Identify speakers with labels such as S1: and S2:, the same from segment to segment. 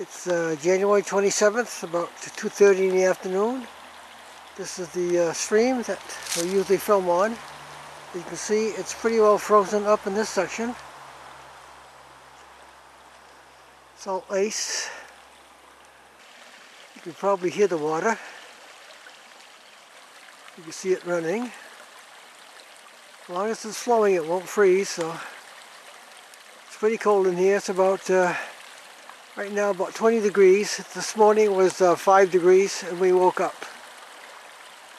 S1: It's uh, January 27th, about 2.30 in the afternoon. This is the uh, stream that we usually film on. As you can see, it's pretty well frozen up in this section. It's all ice. You can probably hear the water. You can see it running. As long as it's flowing, it won't freeze, so it's pretty cold in here. It's about uh, Right now about 20 degrees. This morning was uh, 5 degrees and we woke up.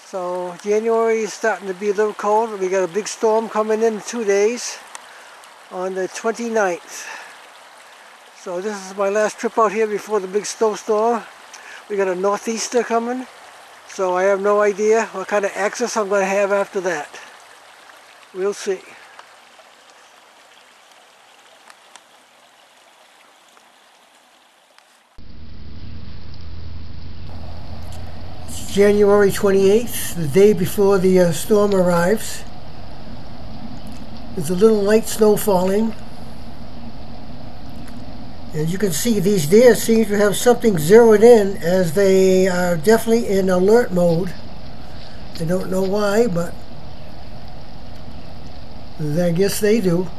S1: So January is starting to be a little cold. We got a big storm coming in two days on the 29th. So this is my last trip out here before the big snowstorm. We got a northeaster coming. So I have no idea what kind of access I'm going to have after that. We'll see. January 28th, the day before the uh, storm arrives. There's a little light snow falling. And you can see these deer seem to have something zeroed in as they are definitely in alert mode. I don't know why, but I guess they do.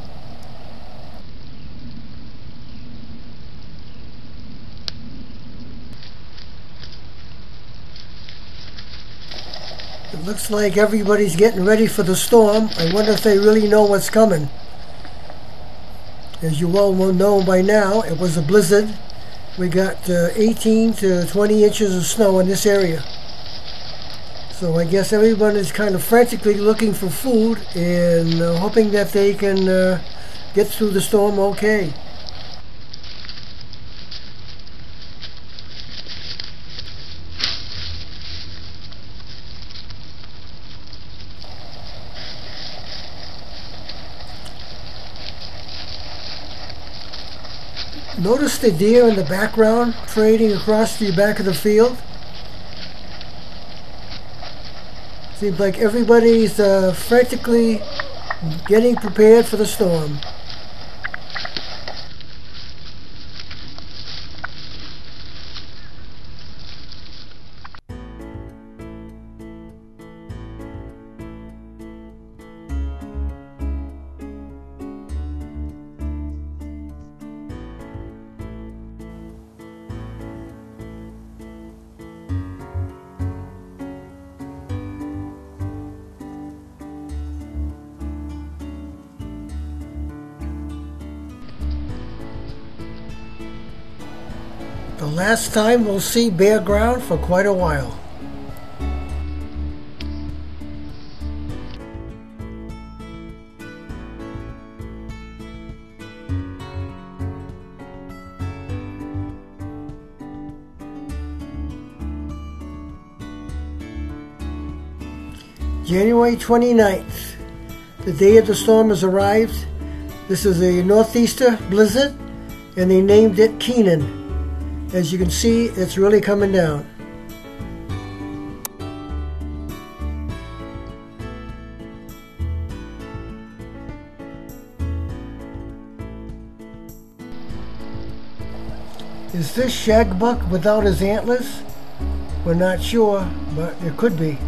S1: It like everybody's getting ready for the storm. I wonder if they really know what's coming. As you all will know by now, it was a blizzard. We got uh, 18 to 20 inches of snow in this area. So I guess everyone is kind of frantically looking for food and uh, hoping that they can uh, get through the storm okay. The deer in the background parading across the back of the field? Seems like everybody's uh, frantically getting prepared for the storm. The last time we'll see bare ground for quite a while. January 29th, the day of the storm has arrived. This is a northeaster blizzard, and they named it Kenan. As you can see, it's really coming down. Is this shagbuck without his antlers? We're not sure, but it could be.